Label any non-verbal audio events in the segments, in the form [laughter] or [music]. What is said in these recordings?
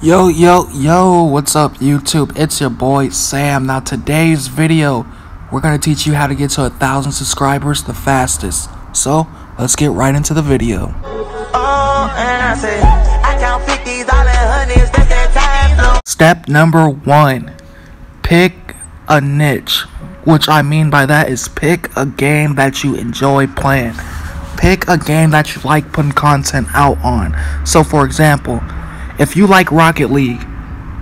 Yo, yo, yo, what's up YouTube? It's your boy Sam. Now today's video, we're gonna teach you how to get to a thousand subscribers the fastest. So, let's get right into the video. Step number one, pick a niche. Which I mean by that is pick a game that you enjoy playing. Pick a game that you like putting content out on. So for example, if you like Rocket League,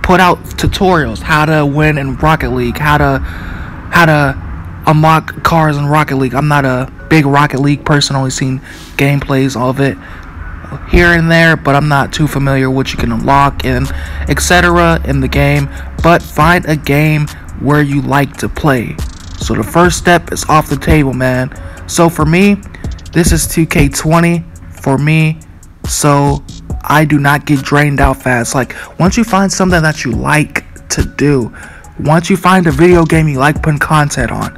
put out tutorials how to win in Rocket League, how to how to unlock cars in Rocket League. I'm not a big Rocket League person, only seen gameplays of it here and there, but I'm not too familiar what you can unlock and etc. in the game. But find a game where you like to play. So the first step is off the table, man. So for me, this is 2K20 for me. So I do not get drained out fast. Like, once you find something that you like to do, once you find a video game you like putting content on,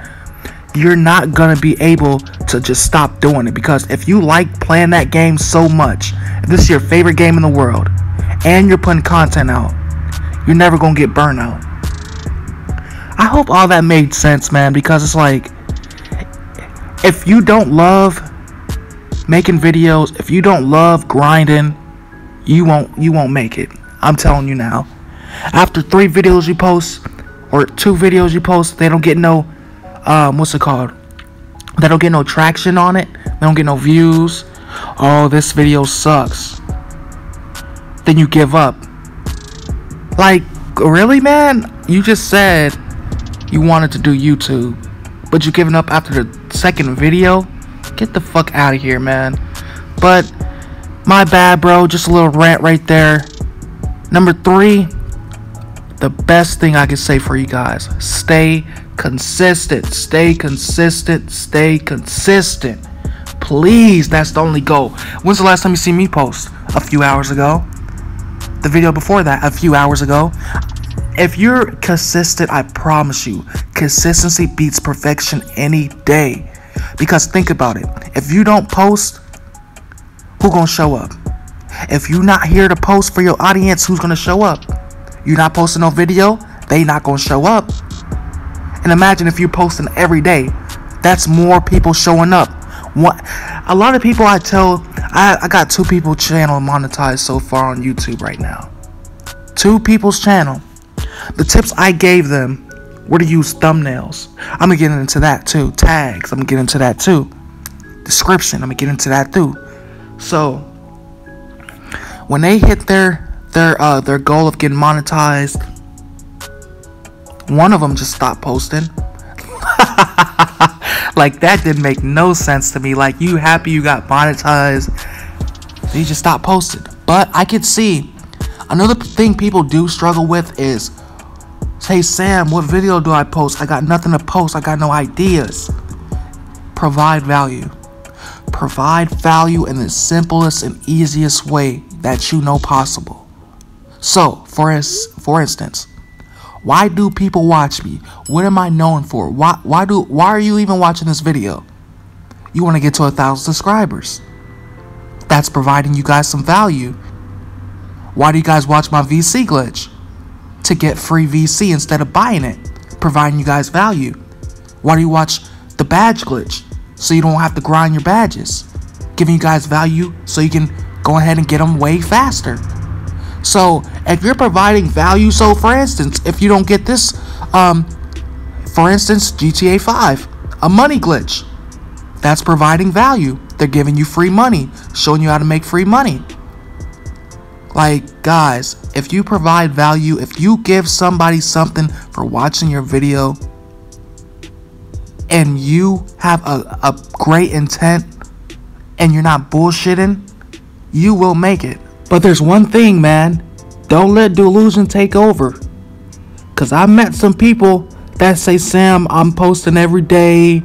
you're not gonna be able to just stop doing it because if you like playing that game so much, if this is your favorite game in the world, and you're putting content out, you're never gonna get burnout. I hope all that made sense, man, because it's like if you don't love making videos, if you don't love grinding, you won't you won't make it. I'm telling you now. After three videos you post or two videos you post, they don't get no um what's it called? They don't get no traction on it. They don't get no views. Oh, this video sucks. Then you give up. Like, really, man? You just said you wanted to do YouTube, but you giving up after the second video? Get the fuck out of here, man. But my bad, bro. Just a little rant right there. Number three, the best thing I can say for you guys stay consistent. Stay consistent. Stay consistent. Please, that's the only goal. When's the last time you see me post? A few hours ago. The video before that, a few hours ago. If you're consistent, I promise you, consistency beats perfection any day. Because think about it. If you don't post, who gonna show up? If you're not here to post for your audience, who's gonna show up? You're not posting no video, they not gonna show up. And imagine if you're posting every day, that's more people showing up. What? A lot of people I tell, I, I got two people channel monetized so far on YouTube right now. Two people's channel. The tips I gave them were to use thumbnails. I'm gonna get into that too. Tags. I'm gonna get into that too. Description. I'm gonna get into that too. So when they hit their their uh their goal of getting monetized, one of them just stopped posting. [laughs] like that didn't make no sense to me. Like you happy you got monetized, you just stopped posting. But I could see another thing people do struggle with is Hey Sam, what video do I post? I got nothing to post. I got no ideas. Provide value. Provide value in the simplest and easiest way that you know possible. So, for, ins- for instance, why do people watch me? What am I known for? Why, why, do, why are you even watching this video? You want to get to a thousand subscribers. That's providing you guys some value. Why do you guys watch my VC glitch? To get free VC instead of buying it, providing you guys value. Why do you watch the badge glitch? So you don't have to grind your badges. Giving you guys value so you can go ahead and get them way faster. So if you're providing value, so for instance, if you don't get this, um, for instance, GTA 5, a money glitch, that's providing value. They're giving you free money, showing you how to make free money. Like, guys, if you provide value, if you give somebody something for watching your video, and you have a, a great intent and you're not bullshitting, you will make it. But there's one thing, man. Don't let delusion take over. Cause I met some people that say, Sam, I'm posting every day.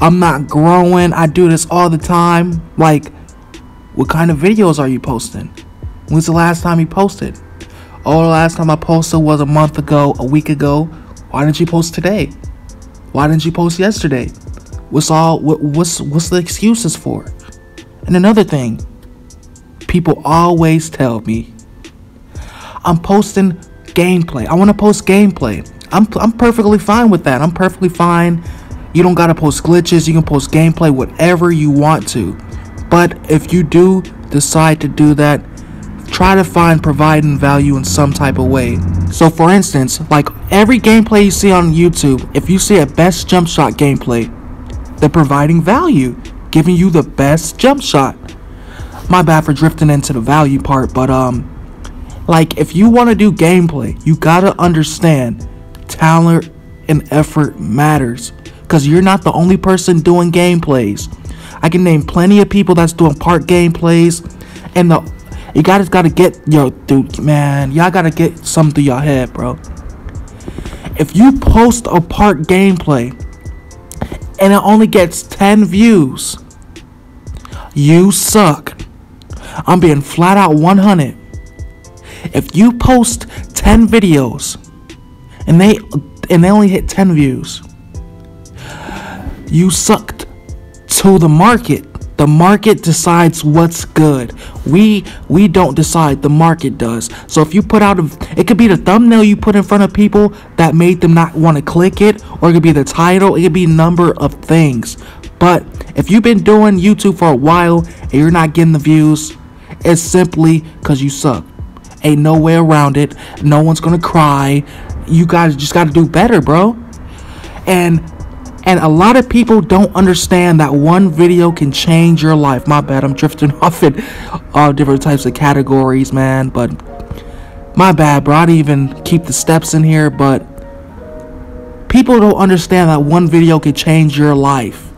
I'm not growing. I do this all the time. Like, what kind of videos are you posting? When's the last time you posted? Oh, the last time I posted was a month ago, a week ago. Why didn't you post today? Why didn't you post yesterday? What's all what, what's what's the excuses for? And another thing, people always tell me, I'm posting gameplay. I want to post gameplay. I'm I'm perfectly fine with that. I'm perfectly fine. You don't gotta post glitches. You can post gameplay, whatever you want to. But if you do decide to do that, try to find providing value in some type of way. So for instance, like every gameplay you see on YouTube, if you see a best jump shot gameplay, they're providing value, giving you the best jump shot. My bad for drifting into the value part, but um like if you want to do gameplay, you got to understand talent and effort matters cuz you're not the only person doing gameplays. I can name plenty of people that's doing part gameplays and the you guys gotta get yo dude man, y'all gotta get something through your head, bro. If you post a part gameplay and it only gets 10 views, you suck. I'm being flat out 100. If you post 10 videos and they and they only hit 10 views, you sucked to the market. The market decides what's good. We we don't decide, the market does. So if you put out a it could be the thumbnail you put in front of people that made them not want to click it, or it could be the title, it could be a number of things. But if you've been doing YouTube for a while and you're not getting the views, it's simply because you suck. Ain't no way around it. No one's gonna cry. You guys just gotta do better, bro. And and a lot of people don't understand that one video can change your life. My bad, I'm drifting [laughs] off in all different types of categories, man. But my bad, bro. I didn't even keep the steps in here, but people don't understand that one video can change your life.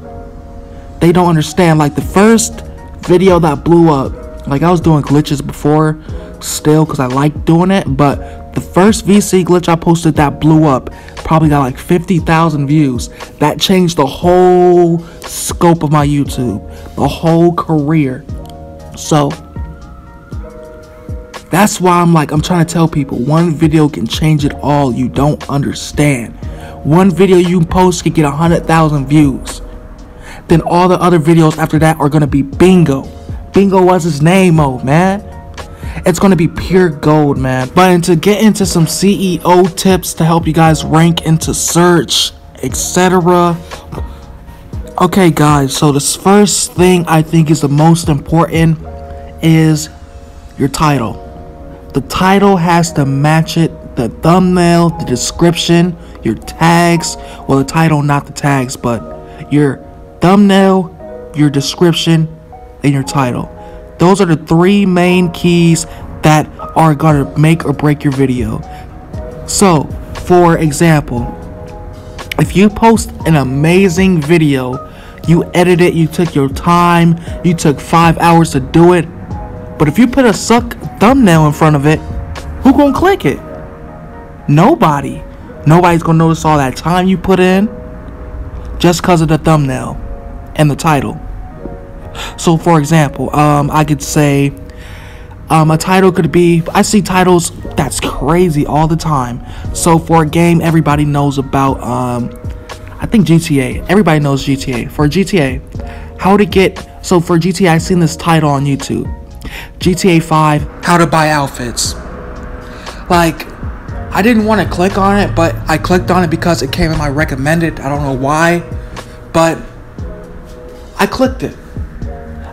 They don't understand. Like the first video that blew up, like I was doing glitches before still because I like doing it, but the first VC glitch I posted that blew up probably got like 50,000 views. That changed the whole scope of my YouTube, the whole career. So, that's why I'm like, I'm trying to tell people one video can change it all. You don't understand. One video you post can get 100,000 views. Then all the other videos after that are going to be bingo. Bingo was his name, oh man. It's going to be pure gold, man. But to get into some SEO tips to help you guys rank into search, etc. Okay, guys, so this first thing I think is the most important is your title. The title has to match it, the thumbnail, the description, your tags. Well, the title, not the tags, but your thumbnail, your description, and your title. Those are the three main keys that are gonna make or break your video. So, for example, if you post an amazing video, you edit it, you took your time, you took five hours to do it, but if you put a suck thumbnail in front of it, who gonna click it? Nobody. Nobody's gonna notice all that time you put in just because of the thumbnail and the title. So, for example, um, I could say um, a title could be. I see titles that's crazy all the time. So, for a game everybody knows about, um, I think GTA. Everybody knows GTA. For GTA, how to get. So, for GTA, I seen this title on YouTube GTA 5 How to Buy Outfits. Like, I didn't want to click on it, but I clicked on it because it came in my recommended. I don't know why, but I clicked it.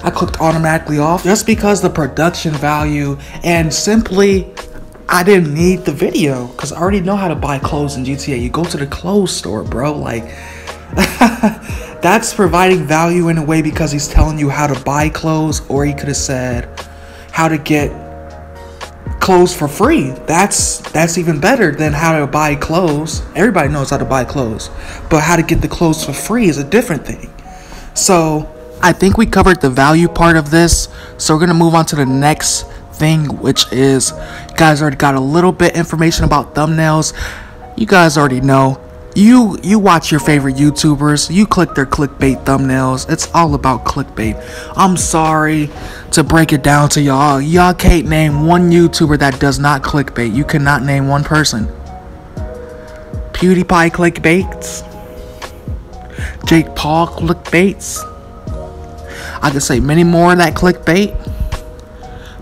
I clicked automatically off just because the production value and simply I didn't need the video because I already know how to buy clothes in GTA. You go to the clothes store, bro. Like, [laughs] that's providing value in a way because he's telling you how to buy clothes, or he could have said how to get clothes for free. That's that's even better than how to buy clothes. Everybody knows how to buy clothes, but how to get the clothes for free is a different thing. So I think we covered the value part of this, so we're gonna move on to the next thing, which is you guys already got a little bit information about thumbnails. You guys already know. You you watch your favorite YouTubers, you click their clickbait thumbnails. It's all about clickbait. I'm sorry to break it down to y'all. Y'all can't name one YouTuber that does not clickbait. You cannot name one person. PewDiePie clickbaits. Jake Paul clickbaits. I could say many more that clickbait,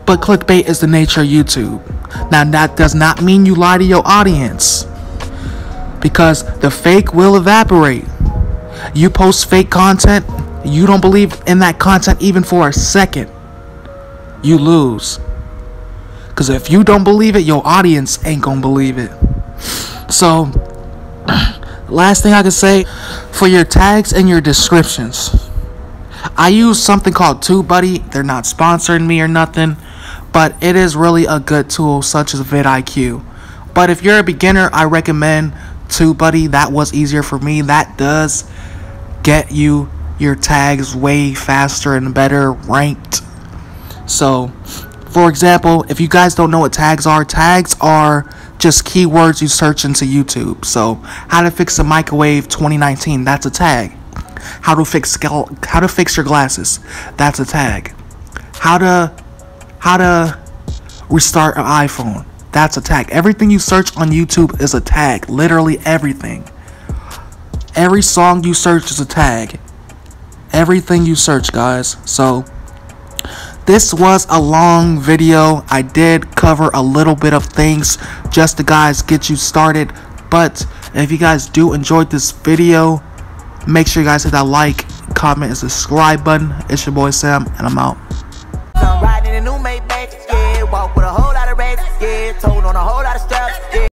but clickbait is the nature of YouTube. Now, that does not mean you lie to your audience because the fake will evaporate. You post fake content, you don't believe in that content even for a second, you lose. Because if you don't believe it, your audience ain't gonna believe it. So, [clears throat] last thing I can say for your tags and your descriptions, I use something called TubeBuddy. They're not sponsoring me or nothing, but it is really a good tool, such as vidIQ. But if you're a beginner, I recommend TubeBuddy. That was easier for me. That does get you your tags way faster and better ranked. So, for example, if you guys don't know what tags are, tags are just keywords you search into YouTube. So, how to fix a microwave 2019, that's a tag. How to fix how to fix your glasses, that's a tag. How to how to restart an iPhone, that's a tag. Everything you search on YouTube is a tag, literally everything. Every song you search is a tag. Everything you search, guys. So, this was a long video. I did cover a little bit of things just to guys get you started. But if you guys do enjoyed this video, make sure you guys hit that like, comment, and subscribe button. It's your boy Sam, and I'm out.